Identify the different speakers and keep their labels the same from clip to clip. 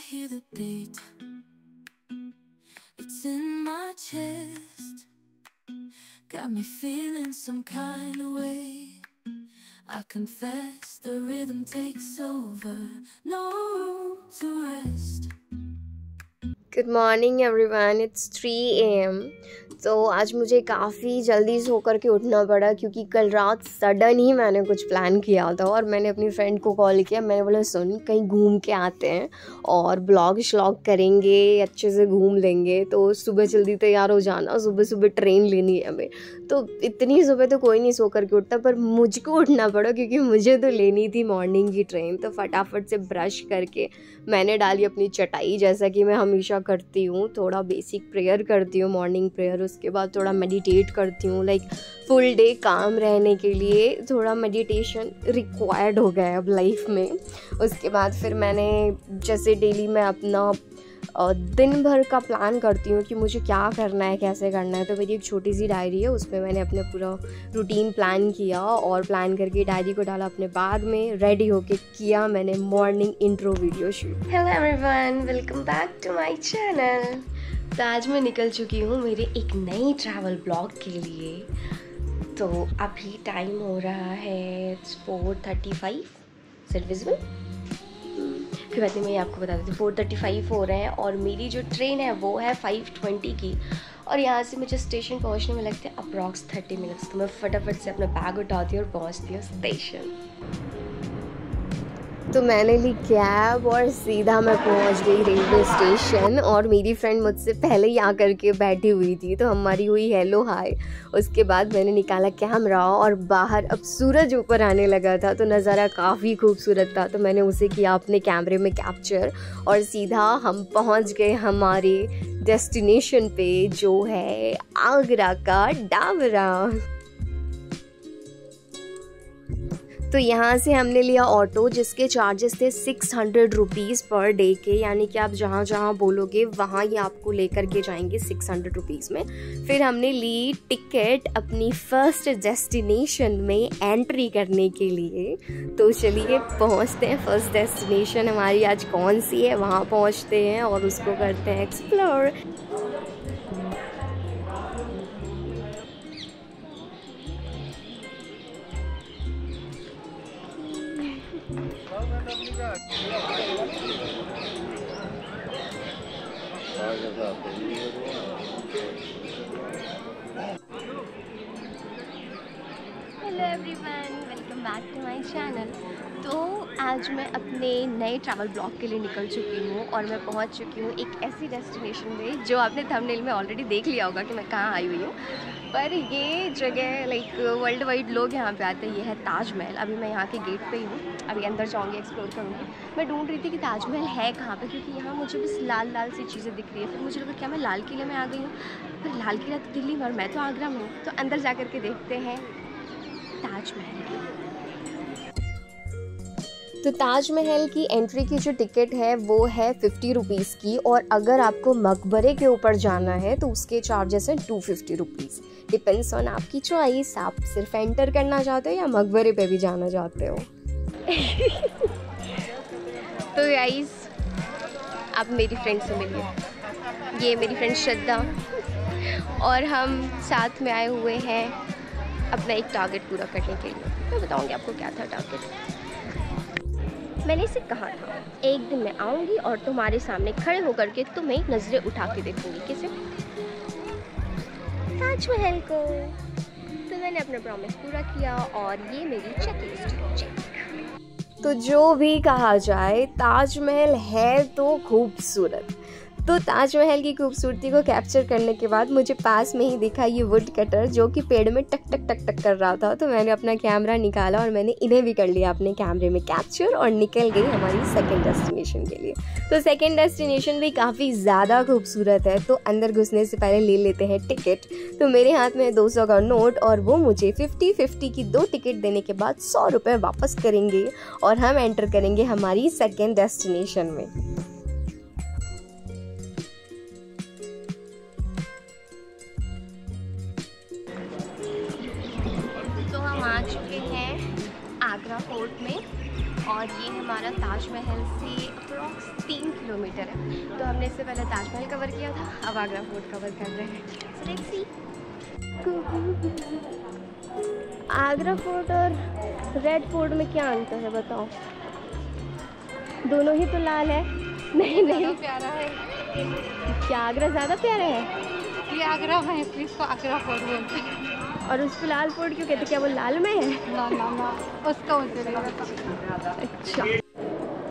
Speaker 1: hear the beat. It's in my chest. Got me feeling some kind of way. I confess the rhythm takes over. No to rest.
Speaker 2: Good morning everyone. It's 3 a.m. तो आज मुझे काफ़ी जल्दी सो कर के उठना पड़ा क्योंकि कल रात सडन ही मैंने कुछ प्लान किया था और मैंने अपनी फ्रेंड को कॉल किया। मैंने बोला, सुन, कहीं घूम के आते हैं और ब्लॉग श्लॉग करेंगे, अच्छे से घूम लेंगे। तो सुबह जल्दी तैयार हो जाना सुबह सुबह ट्रेन लेनी है हमें। तो इतनी सुबह तो कोई नहीं सो कर के उठता, पर मुझको उठना पड़ा क्योंकि मुझे तो लेनी थी मॉर्निंग की ट्रेन तो फटाफट से ब्रश करके मैंने डाली अपनी चटाई, जैसा कि मैं हमेशा करती हूँ। थोड़ा बेसिक प्रेयर करती हूँ मॉर्निंग प्रेयर उसके बाद थोड़ा मेडिटेट करती हूँ लाइक फुल डे काम रहने के लिए थोड़ा मेडिटेशन रिक्वायर्ड हो गया है अब लाइफ में। उसके बाद फिर मैंने जैसे डेली मैं अपना दिन भर का प्लान करती हूँ कि मुझे क्या करना है, कैसे करना है। तो मेरी एक छोटी सी डायरी है, उसमें मैंने अपने पूरा रूटीन प्लान किया और प्लान करके डायरी को डाला अपने बैग में रेडी होके किया मैंने morning intro video shoot hello everyone welcome back to my channel तो आज मैं निकल चुकी हूँ मेरे एक नई ट्रैवल ब्लॉग के लिए। तो अभी टाइम हो रहा है फोर थर्टी फाइव सर्विस में फिर बाद मैं आपको बता देती हूँ फोर थर्टी फाइव हो रहे हैं और मेरी जो ट्रेन है वो है फाइव ट्वेंटी की। और यहाँ से मुझे स्टेशन पहुँचने में लगते हैं अप्रॉक्स थर्टी मिनट्स तो मैं फटाफट से अपना बैग उठाती हूँ और पहुँचती हूँ स्टेशन तो मैंने ली कैब और सीधा मैं पहुँच गई रेलवे स्टेशन और मेरी फ्रेंड मुझसे पहले ही आ करके बैठी हुई थी तो हमारी हुई हेलो हाय उसके बाद मैंने निकाला कैमरा और बाहर अब सूरज ऊपर आने लगा था तो नज़ारा काफ़ी खूबसूरत था तो मैंने उसे किया अपने कैमरे में कैप्चर और सीधा हम पहुँच गए हमारे डेस्टिनेशन पे, जो है आगरा का डाबरा। तो यहाँ से हमने लिया ऑटो, जिसके चार्जेस थे six hundred rupees per day के। यानी कि आप जहाँ जहाँ बोलोगे, वहाँ ही आपको लेकर के जाएँगे सिक्स हंड्रेड रुपीज़ में। फिर हमने ली टिकट अपनी फ़र्स्ट डेस्टिनेशन में एंट्री करने के लिए। तो चलिए पहुँचते हैं। फ़र्स्ट डेस्टिनेशन हमारी आज कौन सी है? वहाँ पहुँचते हैं और उसको करते हैं explore Hello everyone, welcome back to my channel. तो आज मैं अपने नए ट्रैवल ब्लॉग के लिए निकल चुकी हूँ और मैं पहुँच चुकी हूँ एक ऐसी डेस्टिनेशन में जो आपने थंबनेल में ऑलरेडी देख लिया होगा कि मैं कहाँ आई हुई हूँ। पर ये जगह लाइक वर्ल्ड वाइड लोग यहाँ पे आते हैं। ये है ताजमहल। अभी मैं यहाँ के गेट पे ही हूँ। अभी अंदर जाऊँगी एक्सप्लोर करूँगी। मैं ढूंढ रही थी कि ताजमहल है कहाँ पे, क्योंकि यहाँ मुझे बस लाल लाल सी चीज़ें दिख रही है। फिर मुझे लगा, क्या मैं लाल किले में आ गई हूँ? पर लाल किला तो दिल्ली में और मैं तो आगरा में हूँ। तो अंदर जा के देखते हैं ताजमहल। तो ताजमहल की एंट्री की जो टिकट है, वो है फिफ्टी रुपीज़ की और अगर आपको मकबरे के ऊपर जाना है तो उसके चार्जेस हैं two fifty rupees depends on आपकी चॉइस आप सिर्फ़ एंटर करना चाहते हो या मकबरे पे भी जाना चाहते हो? तो गाइस आप मेरी फ्रेंड से मिलिए। ये मेरी फ्रेंड श्रद्धा। और हम साथ में आए हुए हैं अपना एक टारगेट पूरा करने के लिए। मैं बताऊँगी आपको क्या था टारगेट मैंने इसे कहा था, एक दिन मैं आऊँगी और तुम्हारे सामने खड़े होकर के तुम्हें नज़रें उठा के देखूँगी, किसे? ताजमहल को। तो मैंने अपना प्रॉमिस पूरा किया और ये मेरी चेकलिस्ट चेक तो जो भी कहा जाए, ताजमहल है तो खूबसूरत। तो ताजमहल की खूबसूरती को कैप्चर करने के बाद मुझे पास में ही दिखा ये वुड कटर जो कि पेड़ में टक टक टक टक कर रहा था। तो मैंने अपना कैमरा निकाला और मैंने इन्हें भी कर लिया अपने कैमरे में कैप्चर और निकल गई हमारी सेकेंड डेस्टिनेशन के लिए। तो सेकेंड डेस्टिनेशन भी काफ़ी ज़्यादा खूबसूरत है। तो अंदर घुसने से पहले ले लेते हैं टिकट तो मेरे हाथ में दो सौ का नोट और वो मुझे फिफ्टी फिफ्टी की दो टिकट देने के बाद सौ रुपये वापस करेंगे और हम एंटर करेंगे हमारी सेकेंड डेस्टिनेशन में। आगरा फोर्ट में और ये हमारा ताजमहल से अप्रॉक्स तीन किलोमीटर है। तो हमने इससे पहले ताजमहल कवर किया था अब आगरा फोर्ट कवर कर रहे हैं। आगरा फोर्ट और रेड फोर्ट में क्या अंतर है बताओ? दोनों ही तो लाल है। नहीं नहीं।
Speaker 3: प्यारा है।
Speaker 2: क्या आगरा ज़्यादा प्यारा है?
Speaker 3: ये आगरा है इसको आगरा फोर्ट बोलते हैं
Speaker 2: और उसको लाल फोर्ट क्यों कहते क्या वो लाल में है?
Speaker 3: ना ना ना उसका
Speaker 2: अच्छा।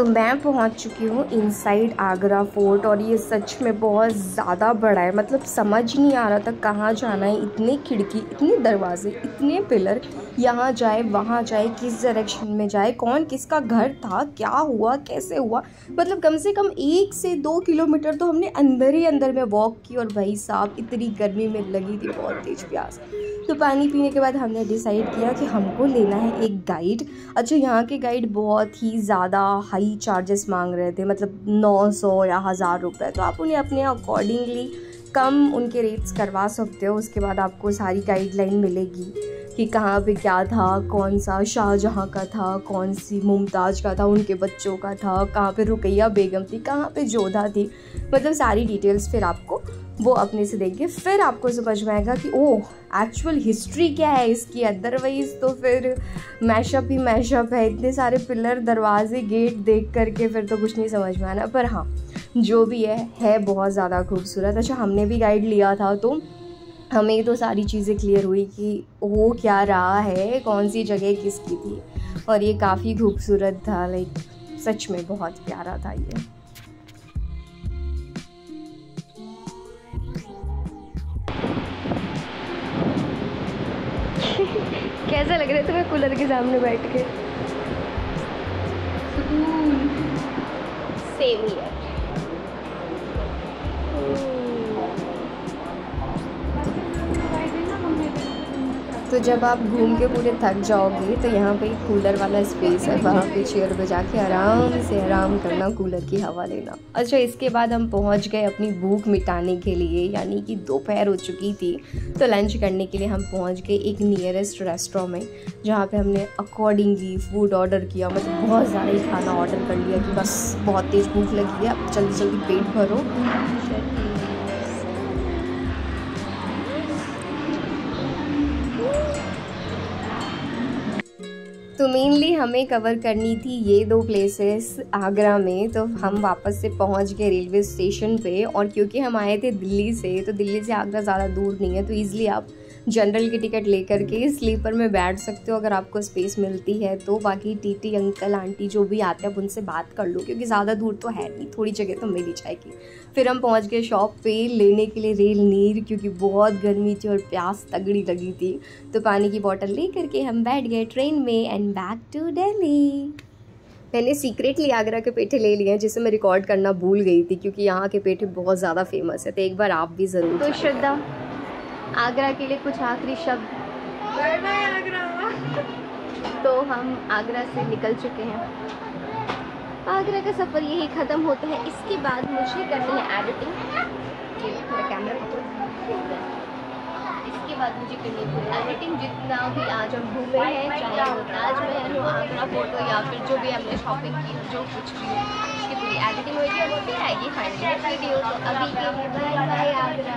Speaker 2: तो मैं पहुँच चुकी हूँ इनसाइड आगरा फोर्ट और ये सच में बहुत ज़्यादा बड़ा है। मतलब समझ नहीं आ रहा था कहाँ जाना है। इतने खिड़की, इतने दरवाजे, इतने पिलर, यहाँ जाए, वहाँ जाए, किस डायरेक्शन में जाए, कौन किसका घर था, क्या हुआ, कैसे हुआ? मतलब कम से कम एक से दो किलोमीटर तो हमने अंदर ही अंदर में वॉक की और भाई साहब, इतनी गर्मी में लगी थी, बहुत तेज़ प्यास। तो पानी पीने के बाद हमने डिसाइड किया कि हमको लेना है एक गाइड अच्छा यहाँ के गाइड बहुत ही ज़्यादा हाई चार्जेस मांग रहे थे मतलब 900 या हज़ार रुपये तो आप उन्हें अपने अकॉर्डिंगली कम उनके रेट्स करवा सकते हो, उसके बाद आपको सारी गाइडलाइन मिलेगी कि कहाँ पे क्या था, कौन सा शाहजहाँ का था, कौन सी मुमताज़ का था, उनके बच्चों का था, कहाँ पे रुकैया बेगम थी, कहाँ पे जोधा थी। मतलब सारी डिटेल्स फिर आपको वो अपने से देख के फिर आपको समझ में आएगा कि, ओह एक्चुअल हिस्ट्री क्या है इसकी? अदरवाइज़ तो फिर मैशअप ही मैशअप है। इतने सारे पिलर दरवाजे गेट देख करके फिर तो कुछ नहीं समझ में आना। पर हाँ जो भी है है बहुत ज़्यादा खूबसूरत। अच्छा हमने भी गाइड लिया था तो हमें तो सारी चीज़ें क्लियर हुई कि वो क्या रहा है? कौन सी जगह किसकी थी? और ये काफ़ी खूबसूरत था लाइक सच में बहुत प्यारा था ये। कैसा लग रहा है तुम्हें कूलर के सामने बैठ के। जब आप घूम के पूरे थक जाओगे तो यहाँ पे कूलर वाला स्पेस है, वहाँ पे चेयर बजा के आराम से आराम करना, कूलर की हवा लेना। अच्छा इसके बाद हम पहुँच गए अपनी भूख मिटाने के लिए, यानी कि दोपहर हो चुकी थी तो लंच करने के लिए हम पहुँच गए एक नियरेस्ट रेस्टोरेंट में, जहाँ पे हमने अकॉर्डिंगली फ़ूड ऑर्डर किया। मतलब बहुत ज़्यादा ही खाना ऑर्डर कर लिया कि बस बहुत तेज़ भूख लगी है, अब जल्दी जल्दी पेट भरो। तो मेनली हमें कवर करनी थी ये दो प्लेसेस आगरा में तो हम वापस से पहुँच गए रेलवे स्टेशन पे और क्योंकि हम आए थे दिल्ली से तो दिल्ली से आगरा ज़्यादा दूर नहीं है तो ईज़िली आप जनरल की टिकट लेकर के स्लीपर में बैठ सकते हो अगर आपको स्पेस मिलती है तो। बाकी टीटी अंकल आंटी जो भी आते हैं उनसे बात कर लो क्योंकि ज़्यादा दूर तो है नहीं। थोड़ी जगह तो मिल ही जाएगी। फिर हम पहुँच गए शॉप पे लेने के लिए रेल नीर क्योंकि बहुत गर्मी थी और प्यास तगड़ी लगी थी। तो पानी की बॉटल ले करके हम बैठ गए ट्रेन में एंड बैक टू डेली मैंने सीक्रेटली आगरा के पेठे ले लिए हैं जिसे मैं रिकॉर्ड करना भूल गई थी क्योंकि यहाँ के पेठे बहुत ज़्यादा फ़ेमस है तो एक बार आप भी ज़रूर तो श्रद्धा आगरा के लिए कुछ आखिरी शब्द। तो हम आगरा से निकल चुके हैं। आगरा का सफ़र यही ख़त्म होता है। इसके बाद मुझे करनी है एडिटिंग मेरा कैमरा इसके बाद मुझे करनी है एडिटिंग जितना भी आज हम घूमे हैं, चाहे वो ताजमहल हो, आगरा फोर्ट हो या फिर जो भी हमने शॉपिंग की जो कुछ भी उसकी पूरी एडिटिंग होगी और फिर आएगी फाइनली वीडियो तो अभी के लिए bye bye Agra.